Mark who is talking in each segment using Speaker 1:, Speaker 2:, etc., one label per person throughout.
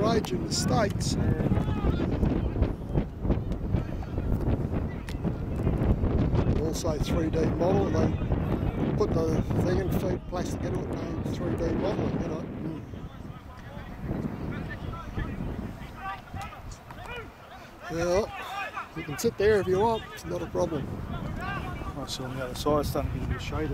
Speaker 1: rage in the States. Also 3D model, they put the thing and feed plastic into it and 3D modelling, you know. Yeah, you can sit there if you want, it's not a problem.
Speaker 2: I saw on the other side, starting to get a bit shade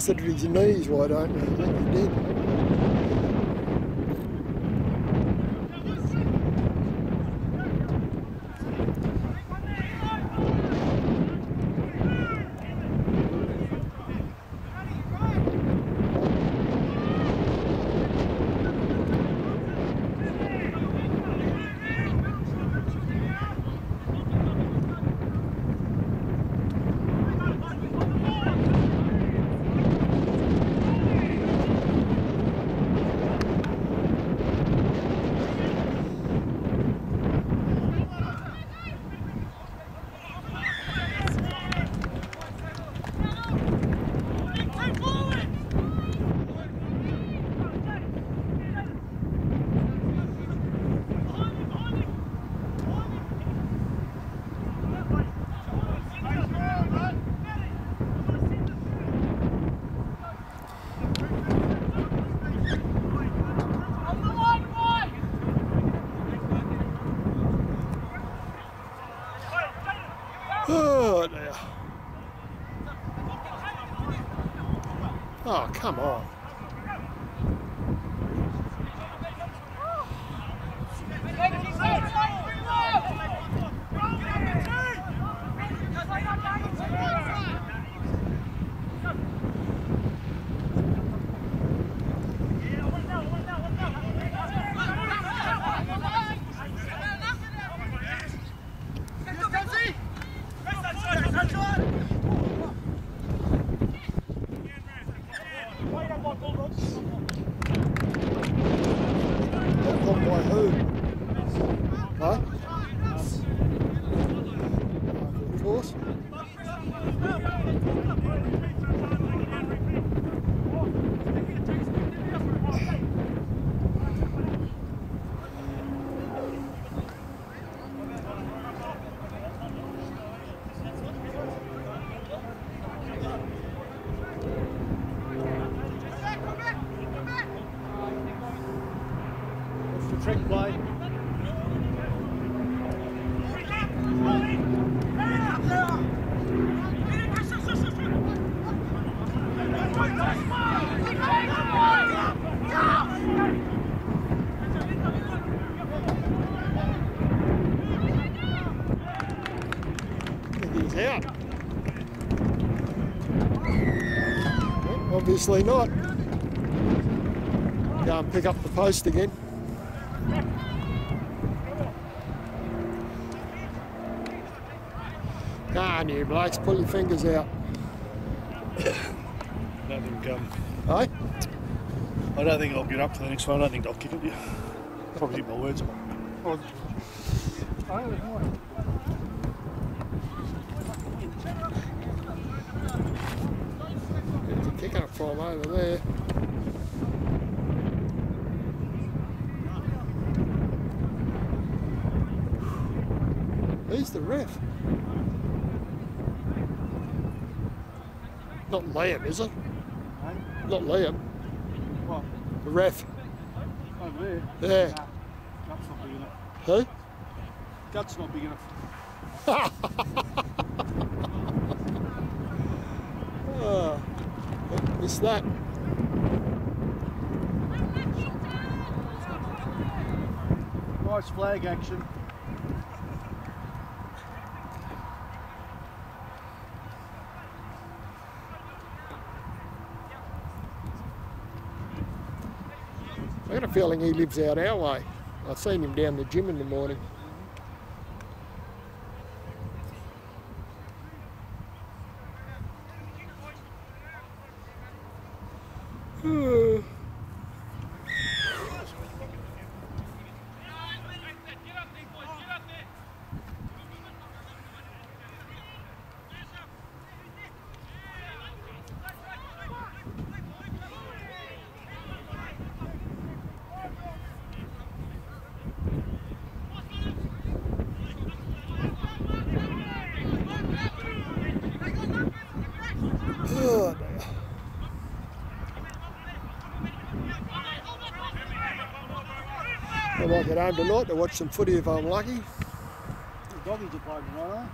Speaker 1: Pass it with your knees, why don't you? I think you did. Oh, dear. Oh, come on. By who? Huh? Of course.
Speaker 2: What's the trick play?
Speaker 1: think he's out. Well, obviously not. Go and pick up the post again. Come on, you blokes, pull your fingers out.
Speaker 2: I don't think um,
Speaker 1: Hey?
Speaker 2: I don't think I'll get up to the next one. I don't think I'll kick it. Yeah. Probably hit my words. Oh,
Speaker 1: a kick up from over there. Who's the ref? Not Liam, is it? Not Liam.
Speaker 2: What?
Speaker 1: The ref.
Speaker 2: Oh, over there?
Speaker 1: Yeah.
Speaker 2: Nah, gut's not big enough.
Speaker 1: Who?
Speaker 2: Gut's not big enough.
Speaker 1: Oh, missed that.
Speaker 2: Nice flag action.
Speaker 1: I got a feeling he lives out our way. I've seen him down the gym in the morning. Oh, dear. I might get home tonight to watch some footy if I'm lucky.
Speaker 2: The doggies are playing tonight,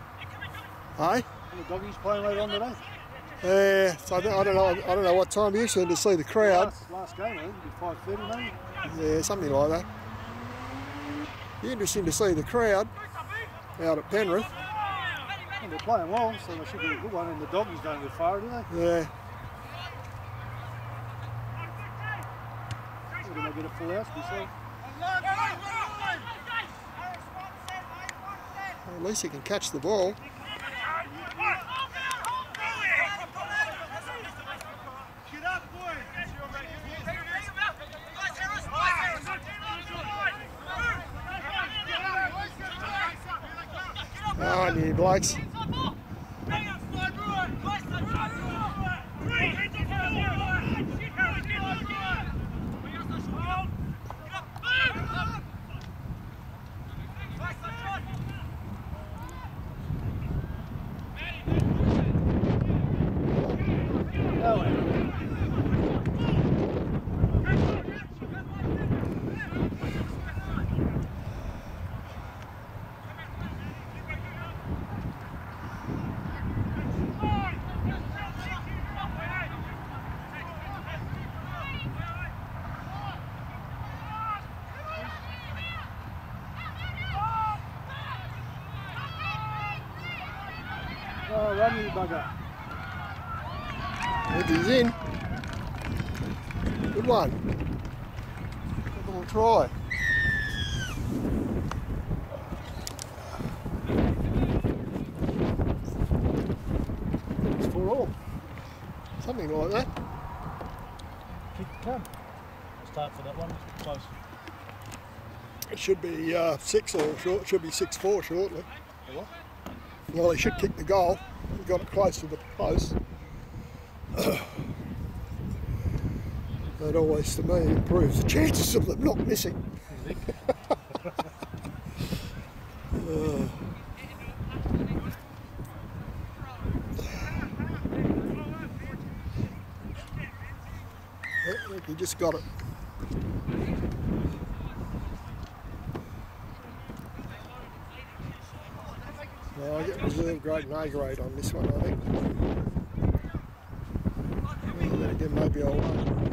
Speaker 1: Hey?
Speaker 2: eh? The doggies playing later on today.
Speaker 1: Yeah, so I don't, I don't know. I don't know what time you soon to see the crowd.
Speaker 2: Last, last game, I think, it'll 5.30 maybe.
Speaker 1: Yeah, something like that. Be interesting to see the crowd out at Penrith.
Speaker 2: And they're playing well, so they should be a good one. And the doggies don't go far, do they?
Speaker 1: Yeah.
Speaker 2: Or do they get a full house, we see.
Speaker 1: At least he can catch the ball. On you blokes.
Speaker 2: Run you bugger.
Speaker 1: He's in. Good one. Good little try.
Speaker 2: It's for all.
Speaker 1: Something like that.
Speaker 2: Kick the come. Start for that one. Close.
Speaker 1: It should be uh, six or short. Should be six four shortly.
Speaker 2: What?
Speaker 1: Well, he should kick the goal. Got it close to the post. that always, to me, improves the chances of them not missing. Uh, he just got it. Reserve grade and A grade on this one, I think. Get maybe I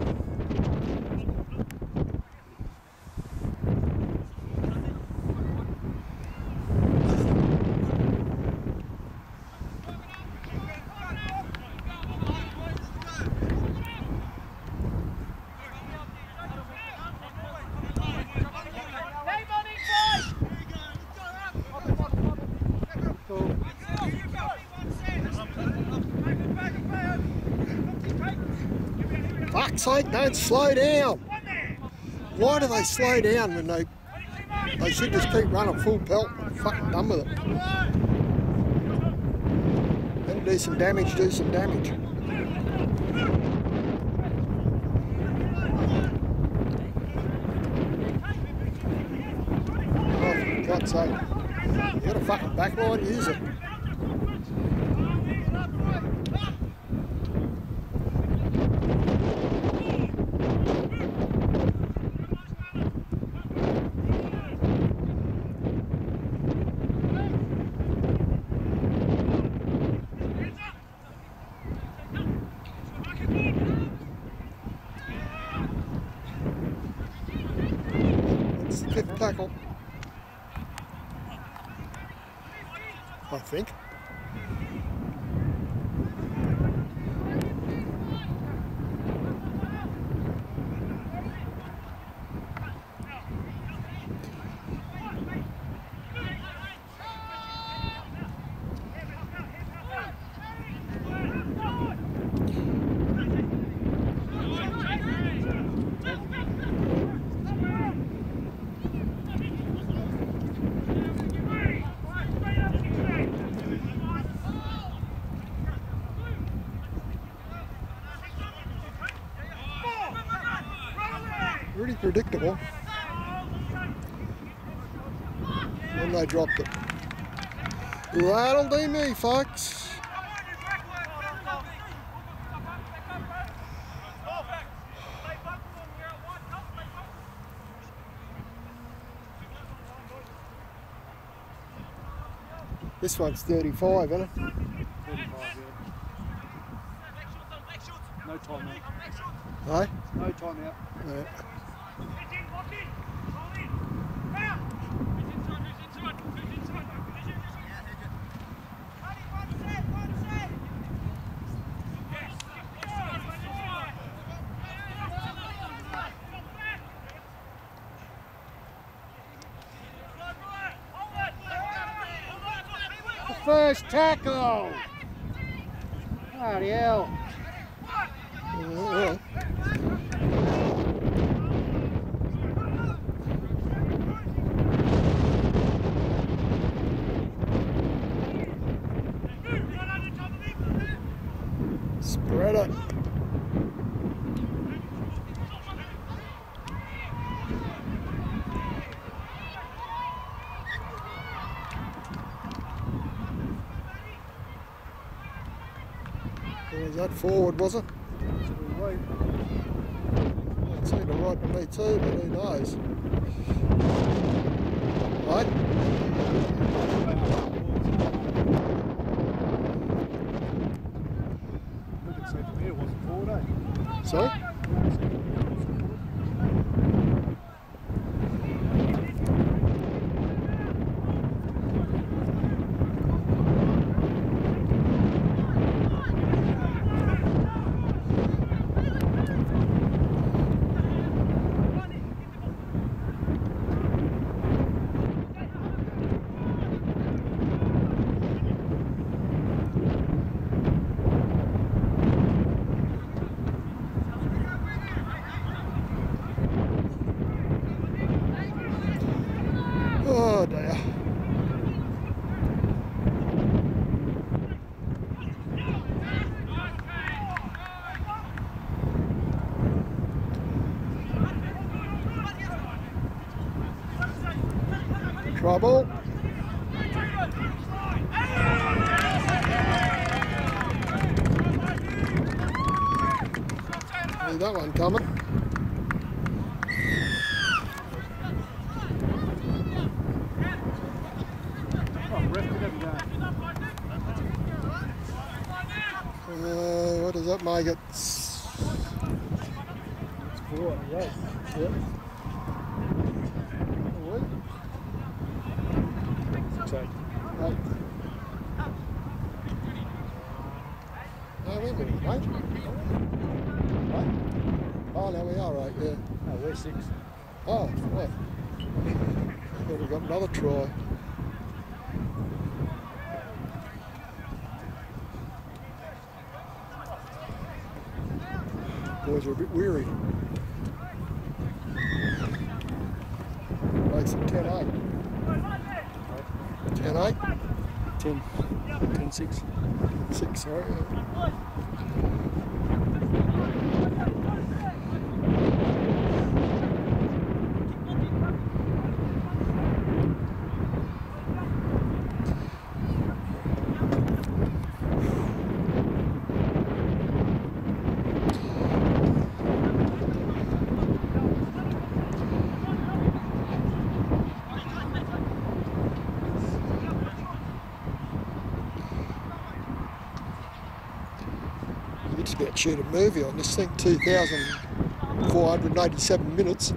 Speaker 1: Sake, don't slow down. Why do they slow down when they they should just keep running full pelt? and Fucking done with it. Do some damage, do some damage. Oh, for God's sake. You got a fucking backline, use it. It's the fifth tackle. I think. Pretty predictable. Then they dropped it. That'll do me, folks. This one's 35, isn't it?
Speaker 2: 45, yeah. No time out.
Speaker 1: Aye?
Speaker 2: No time out.
Speaker 1: Yeah.
Speaker 3: First tackle. Bloody hell.
Speaker 1: Yeah, yeah. Spread it. Was that forward, was it?
Speaker 2: Right.
Speaker 1: It seemed to right to me too, but who knows? Right?
Speaker 2: Look at say from here, wasn't forward, eh?
Speaker 1: Sorry? Oh dear. Trouble. See that one coming.
Speaker 2: Oh, ref could have done.
Speaker 1: Uh, what does that make it?
Speaker 3: What, yeah.
Speaker 1: Yeah.
Speaker 3: So,
Speaker 1: Right. No, we're winning, mate. Right. Oh, now we are right, yeah.
Speaker 3: oh, we're six.
Speaker 1: Oh, right. Well, we've got another try. Boys are a bit weary. Makes it 10 10.
Speaker 2: 10 6.
Speaker 1: 6, sorry. You just about shoot a movie on this thing, 2,487 minutes.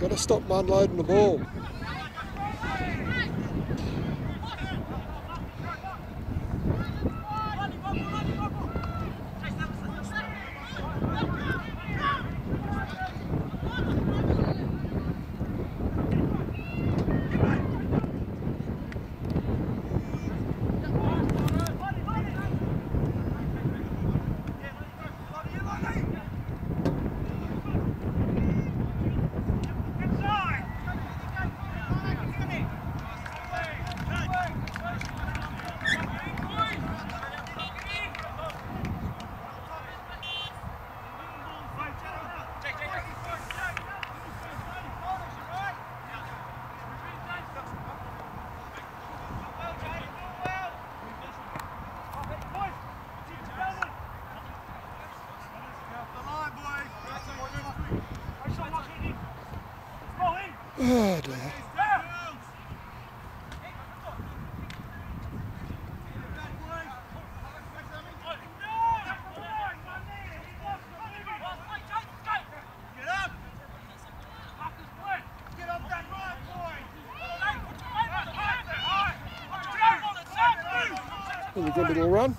Speaker 1: Got to stop unloading the ball. Good little run.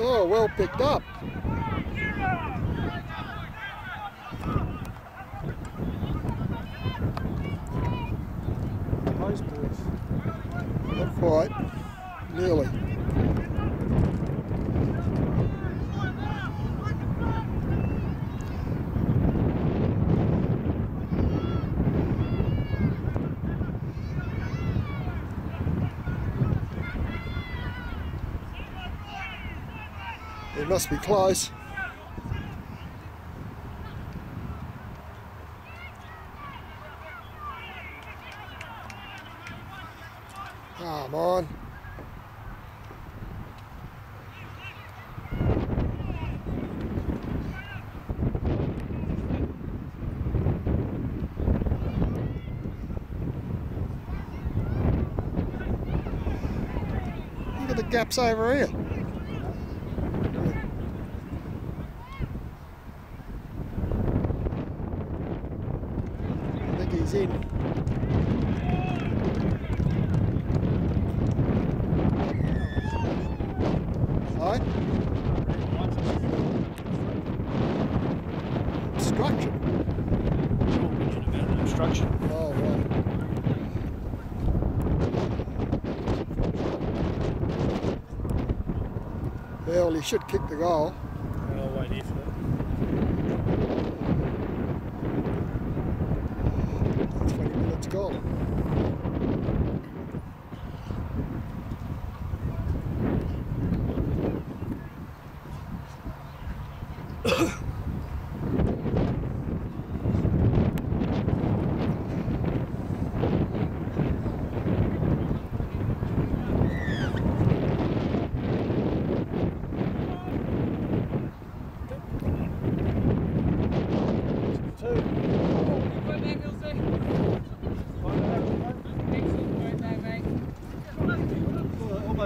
Speaker 1: Oh, well picked up.
Speaker 3: Those boys.
Speaker 1: Not quite. Nearly. It must be close. Come on. Look at the gaps over here. I in. Right? Structure.
Speaker 2: Obstruction.
Speaker 1: Oh, right. Well, he should kick the goal.
Speaker 2: I'll wait
Speaker 1: on.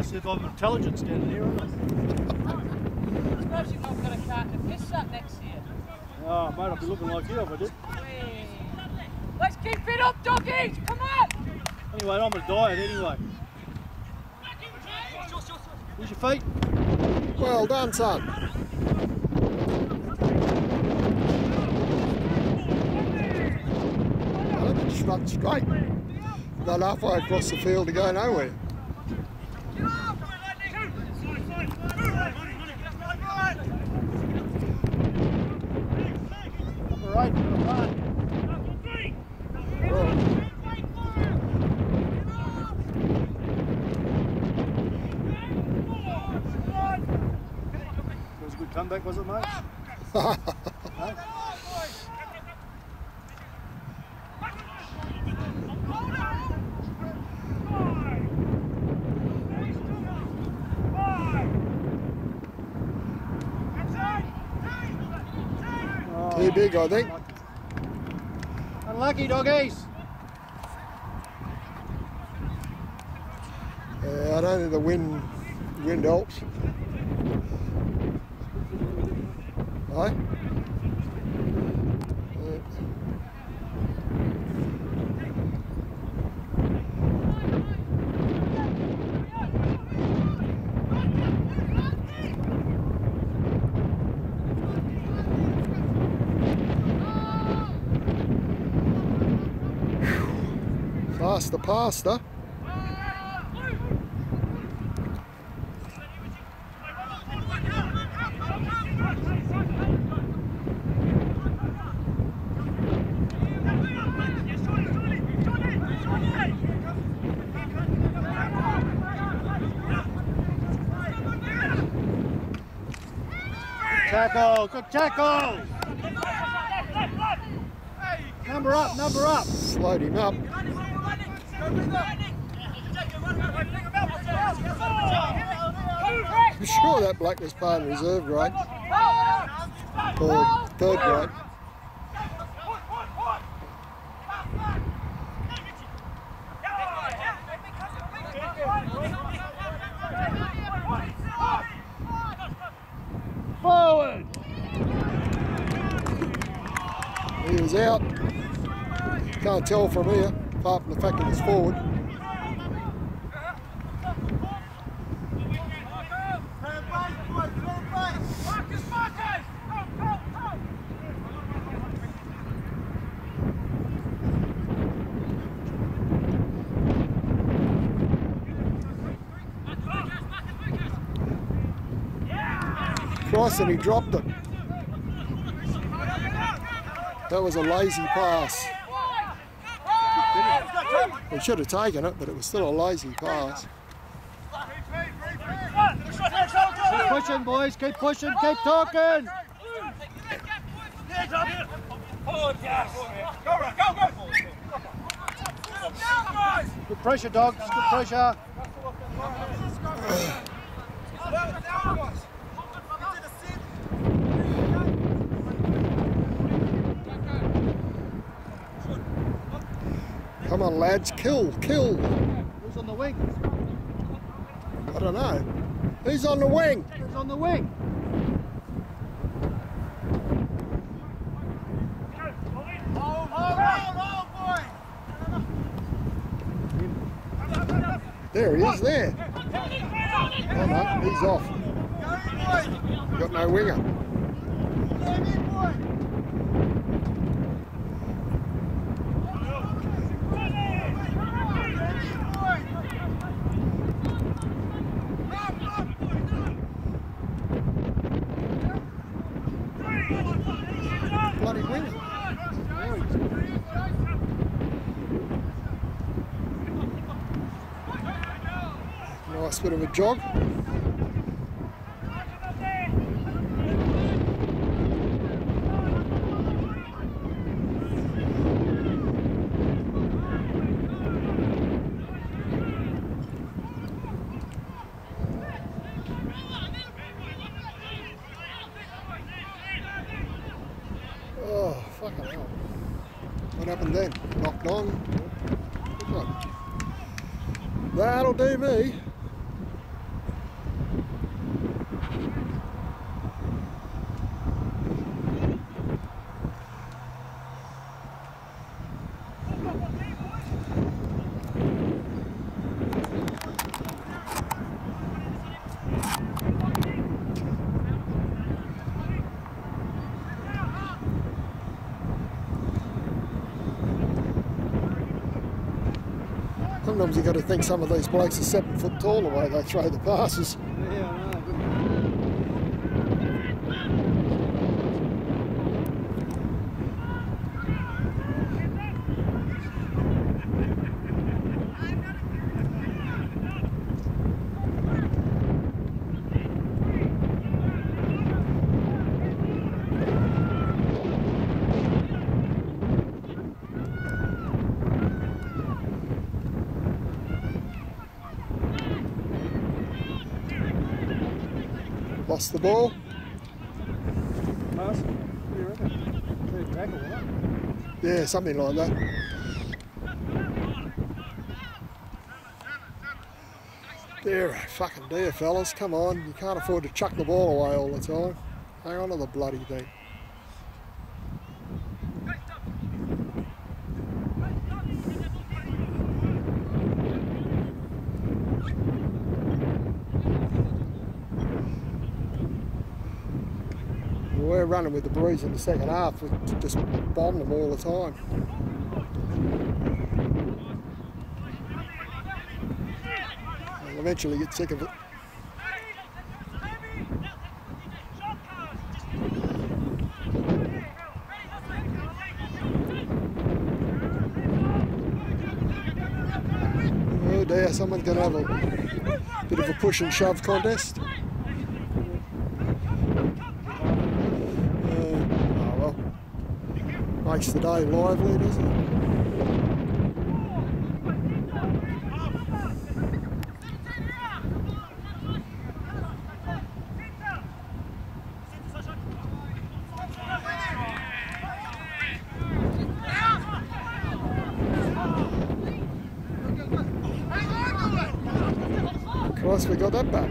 Speaker 2: Almost if I'm intelligent standing here, aren't I?
Speaker 4: Suppose you've not got a carton of piss sat next to you.
Speaker 2: Oh, mate, I'd be looking like you if I did.
Speaker 4: Whee. Let's keep it up, doggies! Come on!
Speaker 2: Anyway, I'm a diet anyway. Where's your feet?
Speaker 1: Well done, son. Well, they just run straight. Got halfway across the field to go nowhere.
Speaker 2: Was a good comeback, was it, mate?
Speaker 1: too big, I think.
Speaker 3: Unlucky doggies.
Speaker 1: Yeah, I don't think the wind wind helps. Yeah. Faster, faster.
Speaker 3: Tackle, good tackle. Number up, number up.
Speaker 1: Slowed him up. I'm sure that black was playing reserve grade. Or third grade.
Speaker 3: Forward.
Speaker 1: He was out. Tell from here, apart from the fact that he's forward. Cross and he dropped it. That was a lazy pass. He should have taken it, but it was still a lazy pass.
Speaker 3: Keep pushing, boys. Keep pushing. Keep talking. Good pressure, dogs. Good pressure.
Speaker 1: Come on, lads, kill, kill.
Speaker 3: Who's on the wing?
Speaker 1: I don't know. Who's on the wing?
Speaker 3: Who's on the wing?
Speaker 1: There he is, there. Oh no, he's off. Got no winger. Bloody winger. Bit of a jog. Oh, fucking hell. What happened then? Knocked on? What? That'll do me. Sometimes you got to think some of these blokes are seven foot tall the way they throw the passes.
Speaker 3: Yeah, I know.
Speaker 1: Lost the ball.
Speaker 3: Pass. What do you reckon? Tackle, right?
Speaker 1: Yeah, something like that. Dear, fucking dear, fellas, come on. You can't afford to chuck the ball away all the time. Hang on to the bloody thing. We're running with the breeze in the second half. We just bomb them all the time. Eventually get sick of it. Oh dear, someone's going to have a bit of a push and shove contest. Uh, oh well, makes the day lively, doesn't it? Christ, we got that back.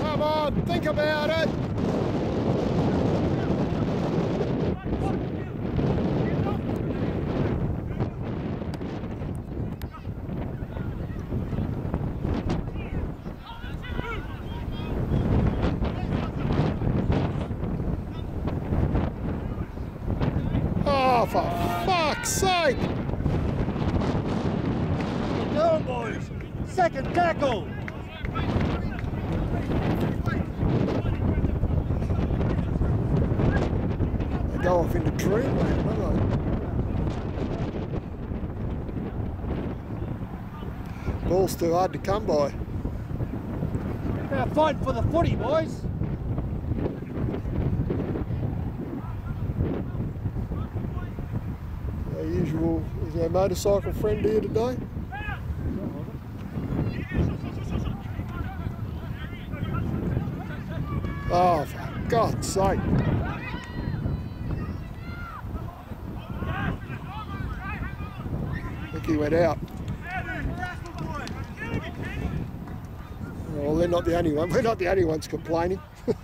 Speaker 1: Come on, think about it. Oh, for fuck's sake!
Speaker 3: Down, boys. Second tackle.
Speaker 1: They go off into dreamland, don't they? Ball's too hard to come by.
Speaker 3: Now fight for the footy, boys.
Speaker 1: Our usual, is our motorcycle friend here today? Oh, for God's sake. I think he went out. Well, they're not the only one. We're not the only ones complaining.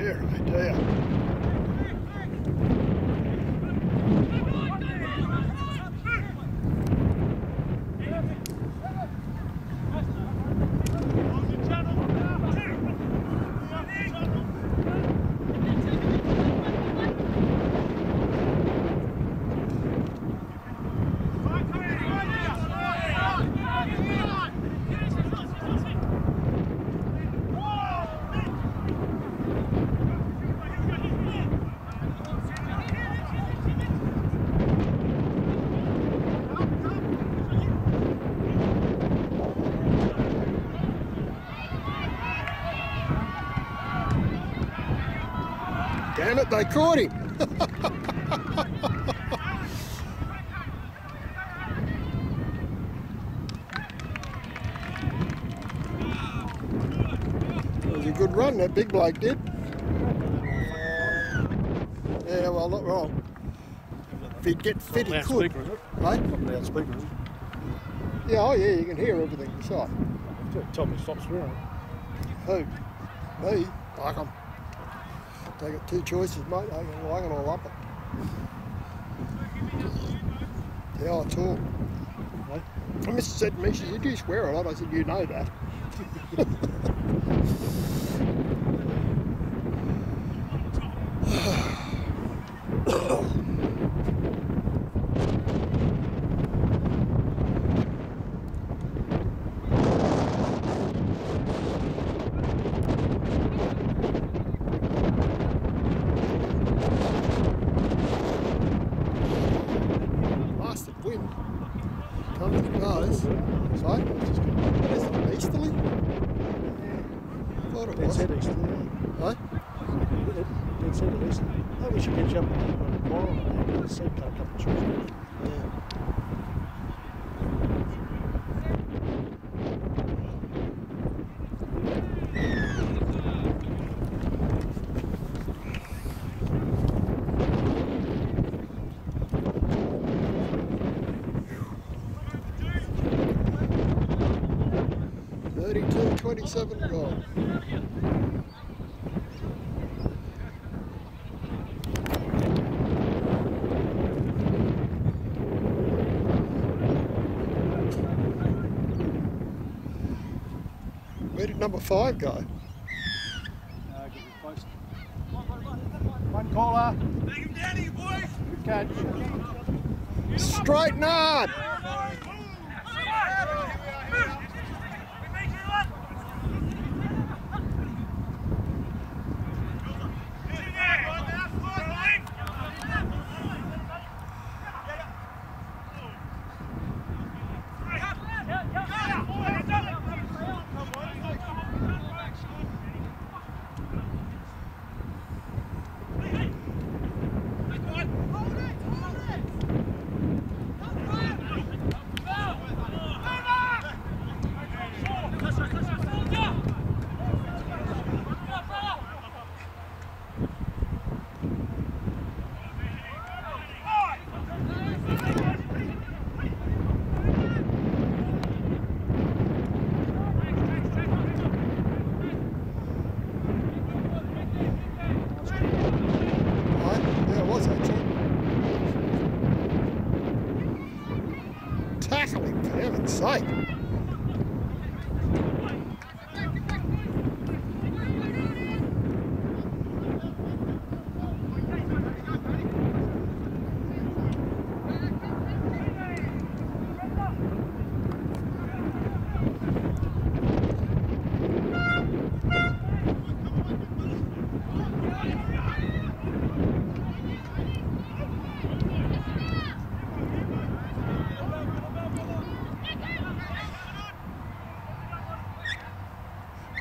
Speaker 1: Dear, oh dear. They caught him. That was a good run that big bloke did. Yeah, well, not wrong. If he'd get fit, he could.
Speaker 2: Loudspeaker, is it?
Speaker 1: Right?
Speaker 2: Not loudspeaker, is it?
Speaker 1: Yeah, oh yeah, you can hear everything inside.
Speaker 2: Tell me to stop swearing.
Speaker 1: Who? Me? Like 'em. They got two choices, mate. They can like it lump it. Yeah, I talk. My missus said to me, she said, do you swear a lot? I said, you know that. 2.27 to go. Where did number five go?
Speaker 2: One caller. Him. Good catch.
Speaker 1: Straight nod.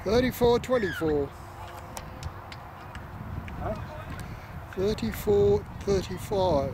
Speaker 1: Thirty-four twenty-four. Thirty-four thirty-five.